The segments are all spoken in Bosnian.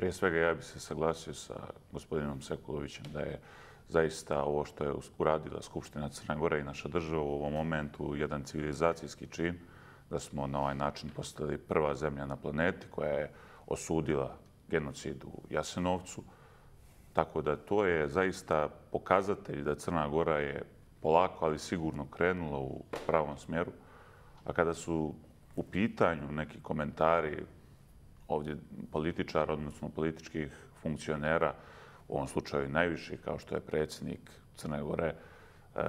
Prije svega ja bih se saglasio sa gospodinom Sekulovićem da je zaista ovo što je uradila Skupština Crne Gore i naša država u ovom momentu jedan civilizacijski čin, da smo na ovaj način postali prva zemlja na planeti koja je osudila genocid u Jasenovcu. Tako da to je zaista pokazatelj da Crna Gora je polako, ali sigurno krenula u pravom smjeru. A kada su u pitanju neki komentari ovdje političara, odnosno političkih funkcionera, u ovom slučaju najviši, kao što je predsjednik Crne Gore, e,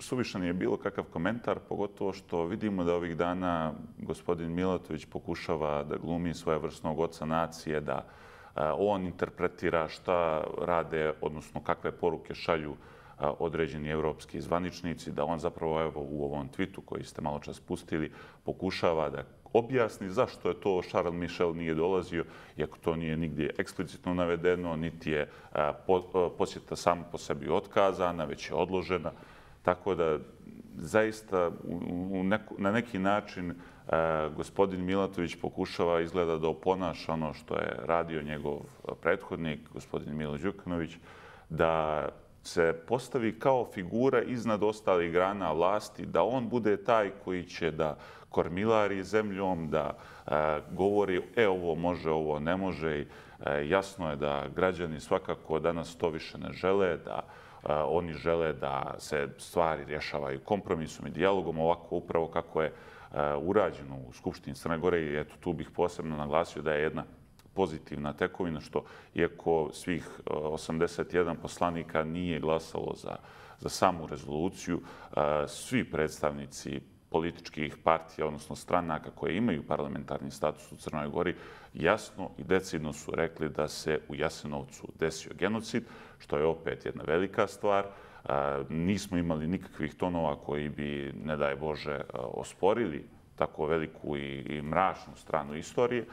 suvišan je bilo kakav komentar, pogotovo što vidimo da ovih dana gospodin Milatović pokušava da glumi svoje vrstnog oca nacije, da e, on interpretira šta rade, odnosno kakve poruke šalju određeni evropski zvaničnici, da on zapravo evo, u ovom twitu koji ste malo čas pustili pokušava da objasni zašto je to Charles Michel nije dolazio, iako to nije nigdje eksplicitno navedeno, niti je posjeta sam po sebi otkazana, već je odložena. Tako da zaista na neki način gospodin Milatović pokušava izgleda da oponaša ono što je radio njegov prethodnik, gospodin Milo Đukanović, da se postavi kao figura iznad ostalih grana vlasti, da on bude taj koji će da kormilari zemljom, da e, govori e, ovo može, ovo ne može. I, e, jasno je da građani svakako danas to više ne žele, da e, oni žele da se stvari rješavaju kompromisom i dijalogom, ovako upravo kako je e, urađeno u Skupštini Crne Gore. I eto, tu bih posebno naglasio da je jedna pozitivna tekovina, što iako svih e, 81 poslanika nije glasalo za, za samu rezoluciju, e, svi predstavnici političkih partija, odnosno stranaka koje imaju parlamentarni status u Crnoj Gori, jasno i decidno su rekli da se u Jasenovcu desio genocid, što je opet jedna velika stvar. E, nismo imali nikakvih tonova koji bi, ne daj Bože, osporili tako veliku i mračnu stranu istorije.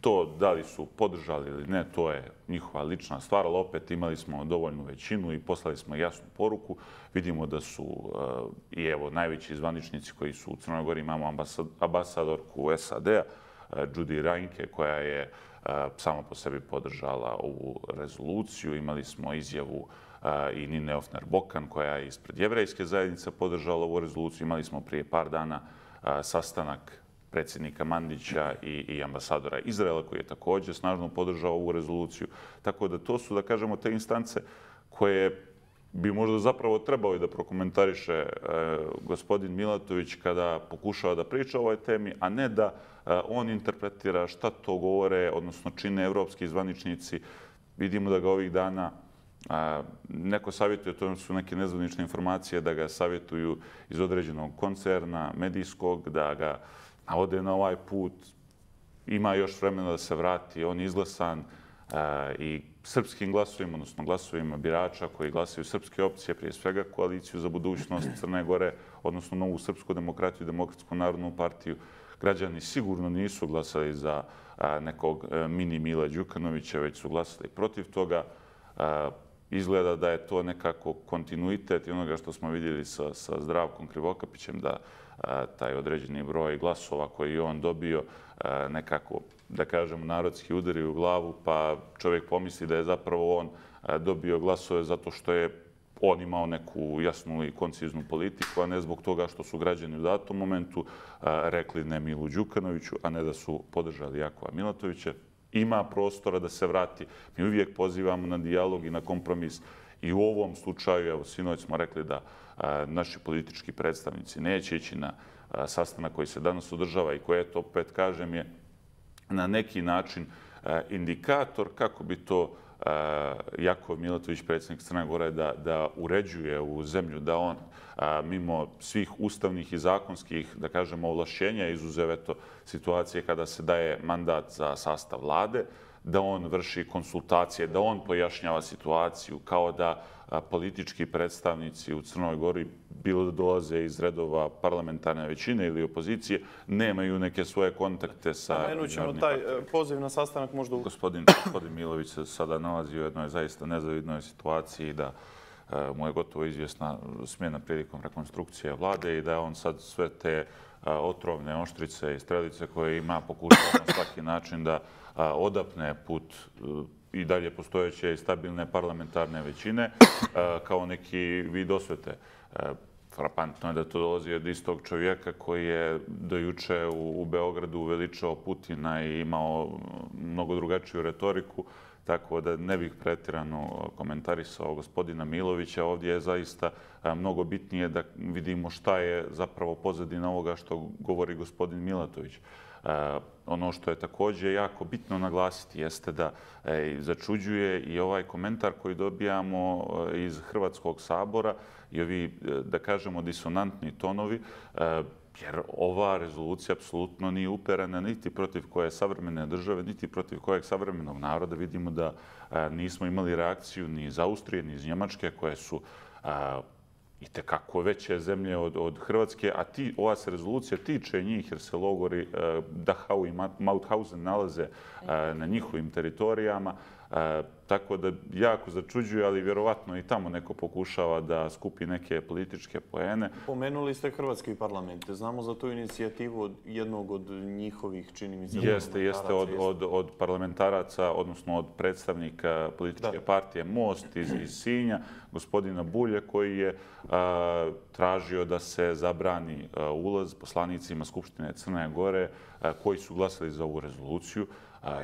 To da li su podržali ili ne, to je njihova lična stvar, ali opet imali smo dovoljnu većinu i poslali smo jasnu poruku. Vidimo da su eh, i evo najveći zvaničnici koji su u Crnoj Gori, imamo ambasadorku SAD-a, eh, Judy Reinke, koja je eh, sama samo po sebi podržala ovu rezoluciju. Imali smo izjavu i Nine Ofner-Bokan, koja je ispred jevrejske zajednice podržala ovu rezoluciju. Imali smo prije par dana sastanak predsjednika Mandića i, i ambasadora Izraela, koji je također snažno podržao ovu rezoluciju. Tako da to su, da kažemo, te instance koje bi možda zapravo trebao i da prokomentariše e, gospodin Milatović kada pokušava da priča o ovoj temi, a ne da e, on interpretira šta to govore, odnosno čine evropski zvaničnici. Vidimo da ga ovih dana a, neko savjetuje, to su neke nezvanične informacije, da ga savjetuju iz određenog koncerna medijskog, da ga a ode na ovaj put, ima još vremena da se vrati, on je izglasan e, i srpskim glasovima, odnosno glasovima birača koji glasaju srpske opcije, prije svega koaliciju za budućnost Crne Gore, odnosno novu srpsku demokratiju i demokratsku narodnu partiju, građani sigurno nisu glasali za e, nekog e, mini Mila Đukanovića, već su glasali protiv toga. E, Izgleda da je to nekako kontinuitet i onoga što smo vidjeli sa, sa Zdravkom Krivokapićem, da taj određeni broj glasova koji je on dobio nekako, da kažemo, narodski udari u glavu, pa čovjek pomisli da je zapravo on dobio glasove zato što je on imao neku jasnu i konciznu politiku, a ne zbog toga što su građani u datom momentu rekli ne Milu Đukanoviću, a ne da su podržali Jakova Milatovića. Ima prostora da se vrati. Mi uvijek pozivamo na dijalog i na kompromis. I u ovom slučaju, evo, sinoć smo rekli da naši politički predstavnici neće ići na sastanak koji se danas održava i koje to, opet kažem, je na neki način indikator kako bi to Eh, Jakov Milatović, predsjednik Crne Gore, da, da uređuje u zemlju, da on eh, mimo svih ustavnih i zakonskih, da kažemo, ovlašćenja izuzeve to situacije kada se daje mandat za sastav vlade, da on vrši konsultacije, da on pojašnjava situaciju, kao da politički predstavnici u Crnoj Gori, bilo da dolaze iz redova parlamentarne većine ili opozicije, nemaju neke svoje kontakte sa... Menut ćemo taj e, poziv na sastanak možda... Gospodin, gospodin Milović se sada nalazi u jednoj zaista nezavidnoj situaciji da E, mu je gotovo izvjesna smjena prilikom rekonstrukcije vlade i da on sad sve te e, otrovne oštrice i strelice koje ima pokušao na svaki način da e, odapne put i dalje postojeće i stabilne parlamentarne većine kao neki vid osvete. Frapantno je da to dolazi od istog čovjeka koji je dojuče u Beogradu uveličao Putina i imao mnogo drugačiju retoriku, tako da ne bih pretirano e, komentarisao gospodina Milovića. Ovdje je zaista e, mnogo bitnije da vidimo šta je zapravo pozadina ovoga što govori gospodin Milatović. E, ono što je također jako bitno naglasiti jeste da začuđuje i ovaj komentar koji dobijamo iz Hrvatskog sabora i ovi, da kažemo, disonantni tonovi, jer ova rezolucija apsolutno nije uperena niti protiv koje savremene države, niti protiv kojeg savremenog naroda. Vidimo da e, nismo imali reakciju ni iz Austrije, ni iz Njemačke, koje su e, i tekako veće zemlje od, od Hrvatske, a ti, ova se rezolucija tiče njih jer se logori e, Dachau i Mauthausen nalaze na njihovim teritorijama. E, tako da jako začuđuje, ali vjerovatno i tamo neko pokušava da skupi neke političke poene. Pomenuli ste Hrvatski parlament. Znamo za tu inicijativu od jednog od njihovih, čini mi se, Jeste, jeste od, od, od parlamentaraca, odnosno od predstavnika političke partije Most iz, iz Sinja, gospodina Bulje, koji je a, tražio da se zabrani a, ulaz poslanicima Skupštine Crne Gore a, koji su glasali za ovu rezoluciju.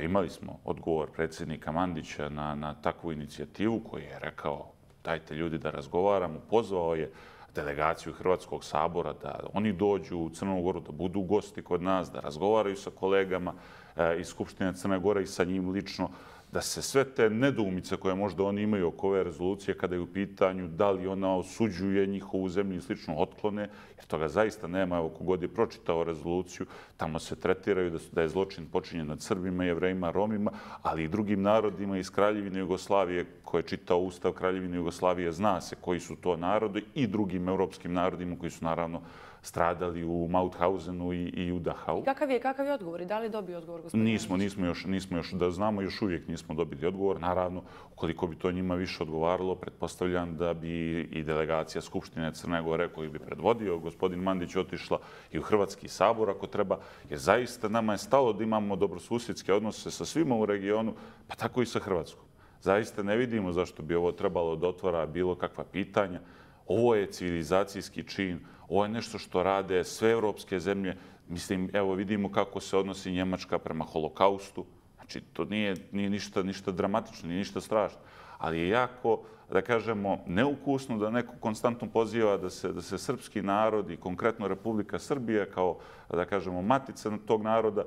Imali smo odgovor predsjednika Mandića na, na takvu inicijativu koji je rekao dajte ljudi da razgovaramo. Pozvao je delegaciju Hrvatskog sabora da oni dođu u Crnu Goru, da budu gosti kod nas, da razgovaraju sa kolegama e, iz Skupštine Crne Gore i sa njim lično da se sve te nedoumice koje možda oni imaju oko ove rezolucije kada je u pitanju da li ona osuđuje njihovu zemlju i slično otklone, jer toga zaista nema. Evo, kogod je pročitao rezoluciju, tamo se tretiraju da, su, da je zločin počinjen nad Srbima, Jevrejima, Romima, ali i drugim narodima iz Kraljevine Jugoslavije, koje je čitao Ustav Kraljevine Jugoslavije, zna se koji su to narodi i drugim evropskim narodima koji su naravno stradali u Mauthausenu i, i u Dachau. Kakav je, kakav je odgovor? I da li dobio odgovor gospodin? Nismo, nismo još, nismo još, da znamo, još uvijek nismo dobili odgovor. Naravno, ukoliko bi to njima više odgovaralo, pretpostavljam da bi i delegacija Skupštine Crne Gore koji bi predvodio gospodin Mandić otišla i u Hrvatski sabor ako treba, jer zaista nama je stalo da imamo dobrosusjedske odnose sa svima u regionu, pa tako i sa Hrvatskom. Zaista ne vidimo zašto bi ovo trebalo da otvara bilo kakva pitanja. Ovo je civilizacijski čin, Ovo je nešto što rade sve evropske zemlje. Mislim, evo vidimo kako se odnosi Njemačka prema holokaustu. Znači, to nije, nije ništa, ništa dramatično, nije ništa strašno. Ali je jako, da kažemo, neukusno da neko konstantno poziva da se, da se srpski narod i konkretno Republika Srbija kao, da kažemo, matica tog naroda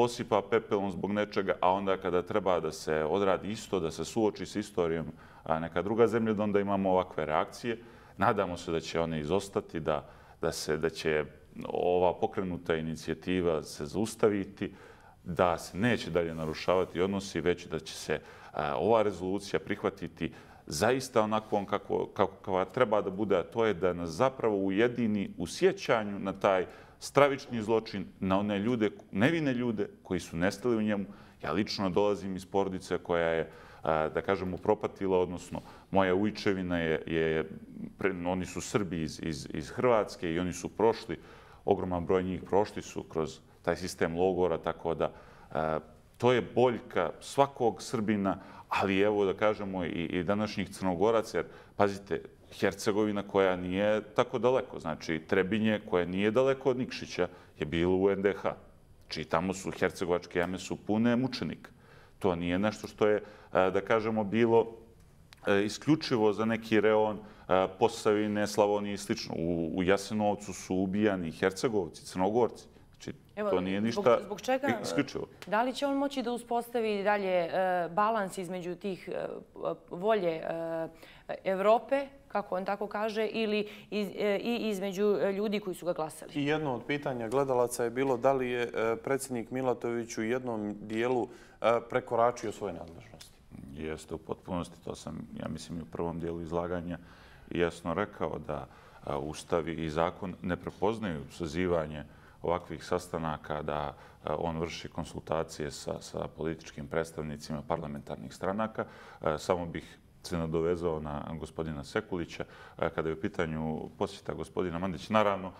posipa pepelom zbog nečega, a onda kada treba da se odradi isto, da se suoči s istorijom neka druga zemlja, da onda imamo ovakve reakcije. Nadamo se da će one izostati, da, da, se, da će ova pokrenuta inicijativa se zaustaviti, da se neće dalje narušavati odnosi, već da će se ova rezolucija prihvatiti zaista onakvom kako, kako treba da bude, a to je da nas zapravo ujedini u sjećanju na taj stravični zločin, na one ljude, nevine ljude koji su nestali u njemu. Ja lično dolazim iz porodice koja je da kažem, upropatila, odnosno moja ujčevina je, je oni su Srbi iz, iz, iz Hrvatske i oni su prošli, ogroman broj njih prošli su kroz taj sistem logora, tako da to je boljka svakog Srbina, ali evo da kažemo i, i današnjih Crnogoraca, jer pazite, Hercegovina koja nije tako daleko, znači Trebinje koja nije daleko od Nikšića je bilo u NDH. Znači tamo su hercegovačke jame su pune mučenika. To nije nešto što je, da kažemo, bilo isključivo za neki reon Posavine, Slavonije i sl. U Jasenovcu su ubijani Hercegovci, Crnogorci. Znači, Evo, to nije ništa zbog, zbog čega, isključivo. Da li će on moći da uspostavi dalje balans između tih volje Evrope, kako on tako kaže, ili i između ljudi koji su ga glasali? I jedno od pitanja gledalaca je bilo da li je predsjednik Milatović u jednom dijelu prekoračio svoje nadležnosti. Jeste u potpunosti. To sam, ja mislim, i u prvom dijelu izlaganja jasno rekao da Ustavi i zakon ne prepoznaju sazivanje ovakvih sastanaka da on vrši konsultacije sa, sa političkim predstavnicima parlamentarnih stranaka. Samo bih se nadovezao na gospodina Sekulića. Kada je u pitanju posjeta gospodina Mandića, naravno,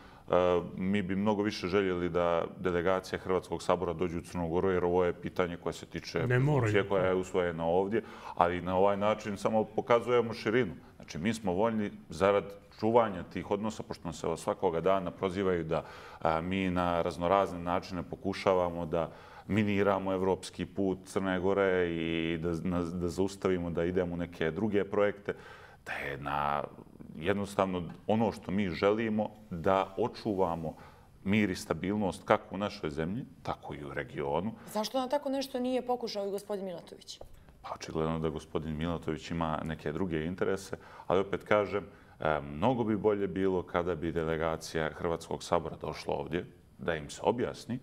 mi bi mnogo više željeli da delegacija Hrvatskog sabora dođe u Crnogoru, jer ovo je pitanje koje se tiče pozicije koja je usvojena ovdje, ali na ovaj način samo pokazujemo širinu. Znači, mi smo voljni zarad čuvanja tih odnosa, pošto nam se svakoga dana prozivaju da mi na raznorazne načine pokušavamo da miniramo evropski put Crne Gore i da, da zaustavimo da idemo u neke druge projekte, da je na jednostavno ono što mi želimo da očuvamo mir i stabilnost kako u našoj zemlji, tako i u regionu. Zašto nam tako nešto nije pokušao i gospodin Milatović? Pa očigledno da gospodin Milatović ima neke druge interese, ali opet kažem, e, mnogo bi bolje bilo kada bi delegacija Hrvatskog sabora došla ovdje, da im se objasni,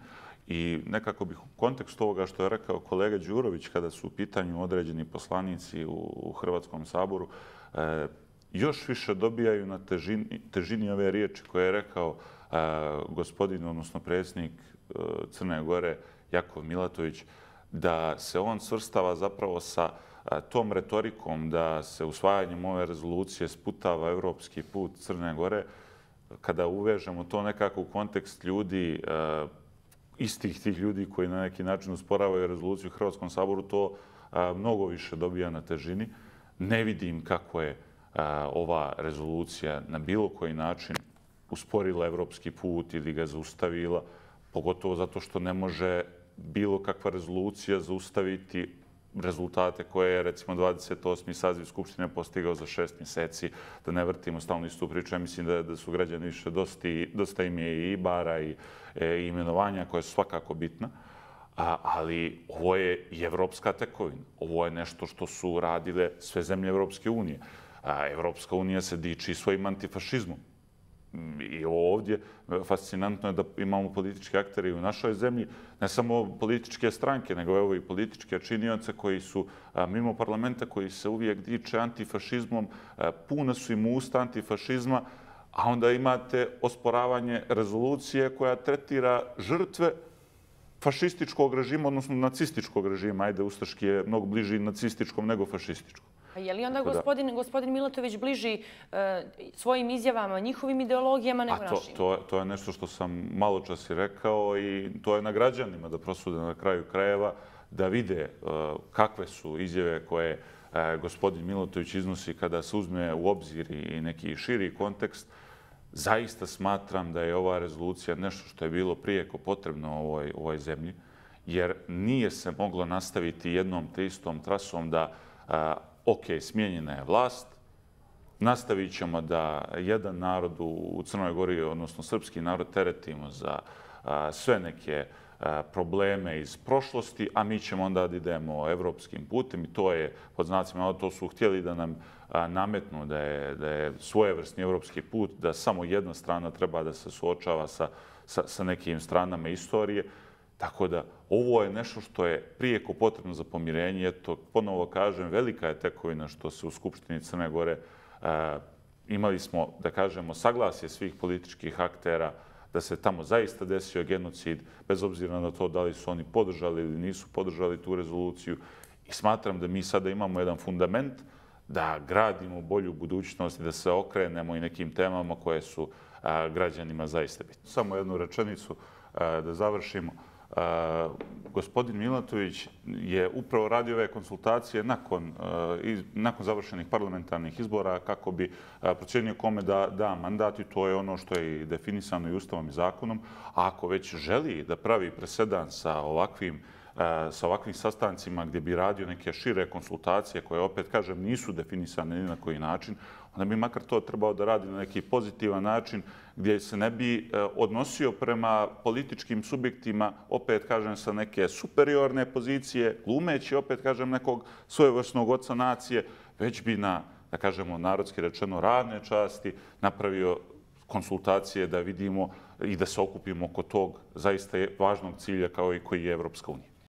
I nekako bih u kontekstu ovoga što je rekao kolega Đurović kada su u pitanju određeni poslanici u Hrvatskom saboru, e, još više dobijaju na težini, težini ove riječi koje je rekao e, gospodin, odnosno predsjednik e, Crne Gore, Jakov Milatović, da se on svrstava zapravo sa tom retorikom da se usvajanjem ove rezolucije sputava evropski put Crne Gore, kada uvežemo to nekako u kontekst ljudi istih tih ljudi koji na neki način usporavaju rezoluciju u Hrvatskom saboru, to mnogo više dobija na težini. Ne vidim kako je ova rezolucija na bilo koji način usporila evropski put ili ga zaustavila, pogotovo zato što ne može bilo kakva rezolucija zaustaviti rezultate koje je recimo 28. saziv Skupštine postigao za šest mjeseci, da ne vrtimo stalno istu priču. Ja mislim da, da su građani više dosta, dosta im je i bara i, e, imenovanja koje su svakako bitna. A, ali ovo je i evropska tekovina. Ovo je nešto što su radile sve zemlje Evropske unije. A, Evropska unija se diči svojim antifašizmom i ovdje fascinantno je da imamo političke aktere u našoj zemlji, ne samo političke stranke, nego evo i političke činioce koji su mimo parlamenta, koji se uvijek diče antifašizmom, puna su im usta antifašizma, a onda imate osporavanje rezolucije koja tretira žrtve fašističkog režima, odnosno nacističkog režima. Ajde, Ustaški je mnogo bliži nacističkom nego fašističkom. A je li onda gospodin, gospodin Milatović bliži e, svojim izjavama, njihovim ideologijama nego to, našim? To, to je nešto što sam malo čas i rekao i to je na građanima da prosude na kraju krajeva, da vide e, kakve su izjave koje e, gospodin Milatović iznosi kada se uzme u obzir i neki širi kontekst. Zaista smatram da je ova rezolucija nešto što je bilo prijeko potrebno ovoj zemlji, jer nije se moglo nastaviti jednom te istom trasom da ok, smijenjena je vlast, nastavit ćemo da jedan narod u Crnoj Gori, odnosno srpski narod, teretimo za sve neke probleme iz prošlosti, a mi ćemo onda da idemo evropskim putem i to je, pod znacima, ono, to su htjeli da nam nametnu da je, da je svojevrsni evropski put, da samo jedna strana treba da se suočava sa, sa, sa nekim stranama istorije. Tako da ovo je nešto što je prijeko potrebno za pomirenje. Eto, ponovo kažem, velika je tekovina što se u Skupštini Crne Gore e, imali smo, da kažemo, saglasje svih političkih aktera da se tamo zaista desio genocid, bez obzira na to da li su oni podržali ili nisu podržali tu rezoluciju. I smatram da mi sada imamo jedan fundament da gradimo bolju budućnost i da se okrenemo i nekim temama koje su e, građanima zaista bitne. Samo jednu rečenicu e, da završimo gospodin Milatović je upravo radio ove konsultacije nakon, nakon završenih parlamentarnih izbora kako bi procijenio kome da da mandat i to je ono što je definisano i ustavom i zakonom. A ako već želi da pravi presedan sa ovakvim E, sa ovakvim sastancima gdje bi radio neke šire konsultacije koje, opet kažem, nisu definisane ni na koji način, onda bi makar to trebao da radi na neki pozitivan način gdje se ne bi e, odnosio prema političkim subjektima, opet kažem, sa neke superiorne pozicije, glumeći, opet kažem, nekog svojevrsnog oca nacije, već bi na, da kažemo, narodski rečeno, radne časti napravio konsultacije da vidimo i da se okupimo oko tog zaista važnog cilja kao i koji je Evropska unija.